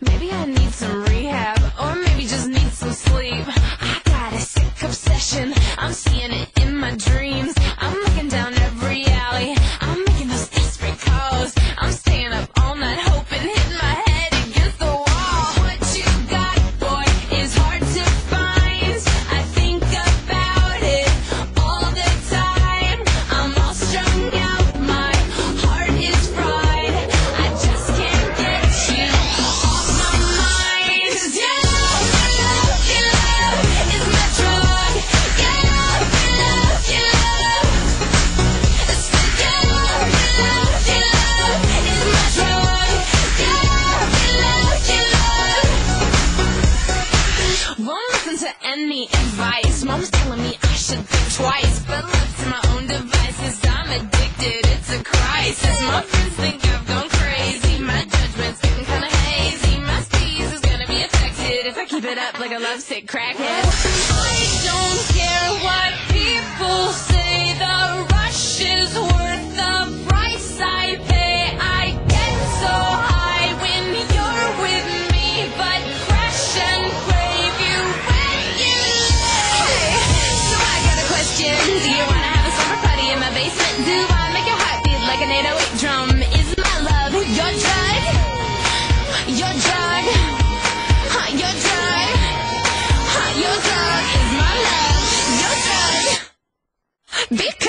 Maybe I need some rehab, or maybe just need some sleep. I got a sick obsession, I'm seeing it in my dreams. Any advice. Mom's telling me I should think twice, but left to my own devices, I'm addicted. It's a crisis. My friends think I've gone crazy. My judgment's getting kinda hazy. My steez is gonna be affected if I keep it up like a lovesick crackhead. I don't Do you wanna have a summer party in my basement? Do I make your heart beat like an 808 drum? Is my love your drug? Your drug? Your drug? Your drug is my love. Your drug. Because